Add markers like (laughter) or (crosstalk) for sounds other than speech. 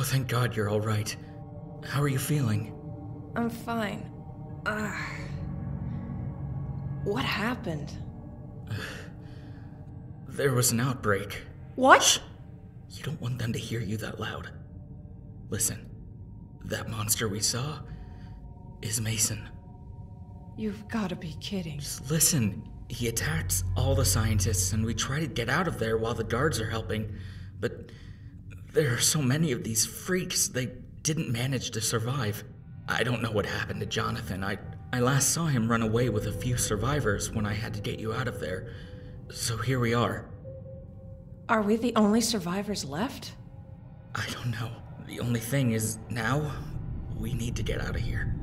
Oh, thank God you're all right. How are you feeling? I'm fine. Uh, what happened? (sighs) There was an outbreak. What? You don't want them to hear you that loud. Listen, that monster we saw is Mason. You've got to be kidding. Just listen. He attacks all the scientists, and we try to get out of there while the guards are helping. But there are so many of these freaks, they didn't manage to survive. I don't know what happened to Jonathan. I, I last saw him run away with a few survivors when I had to get you out of there. So here we are. Are we the only survivors left? I don't know. The only thing is, now, we need to get out of here.